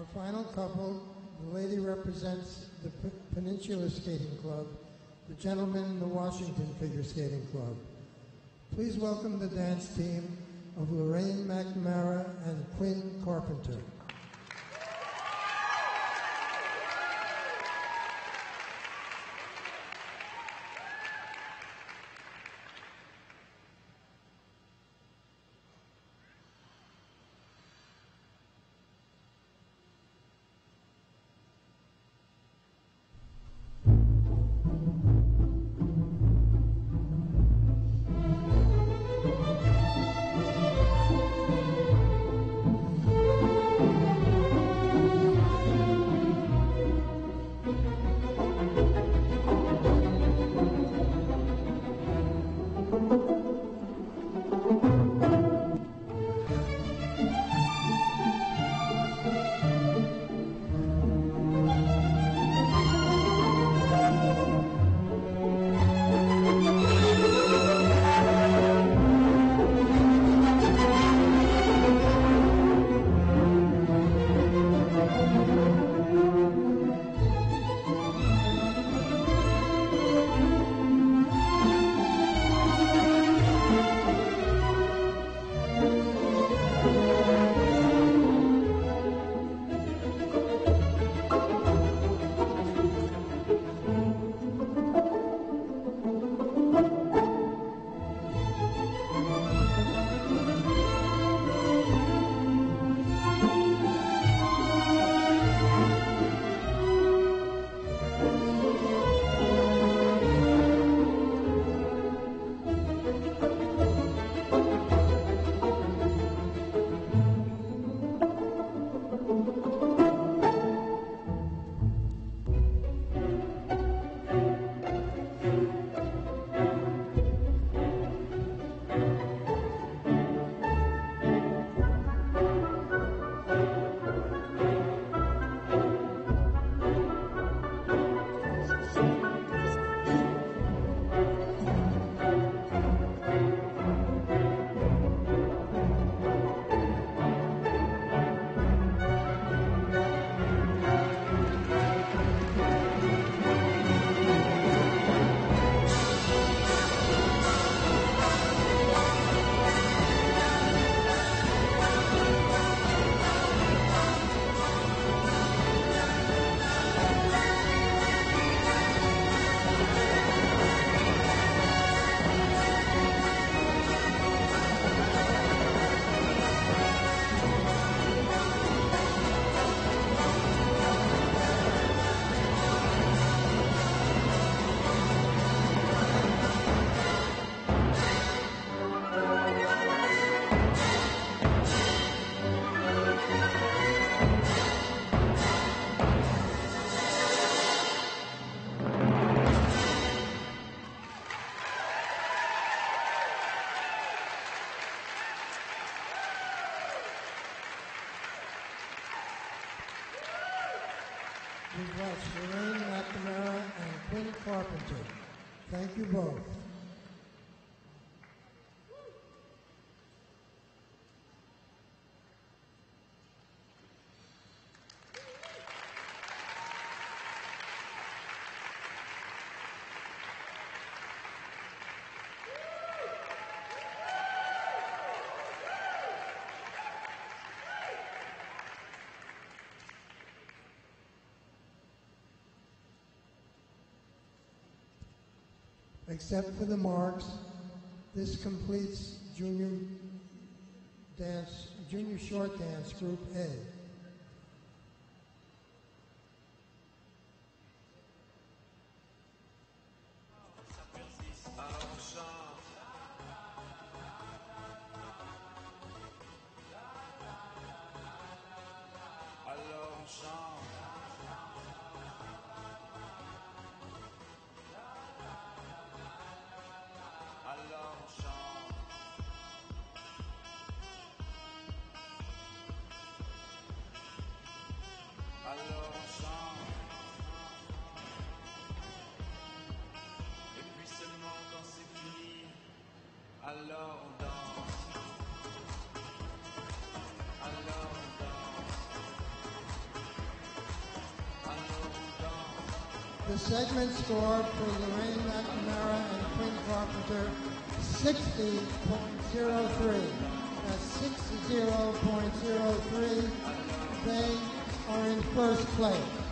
Our final couple, the lady represents the P- Peninsula Skating Club, the gentleman the Washington Figure Skating Club. Please welcome the dance team of Lorraine McNamara and Quinn Carpenter. We've watched Lorraine McNamara and Quinn Carpenter. Thank you both. Except for the marks, this completes junior dance, junior short dance group A. The segment score for Lorraine McNamara and Quinn Carpenter, 60.03. That's 60.03. They are in first place.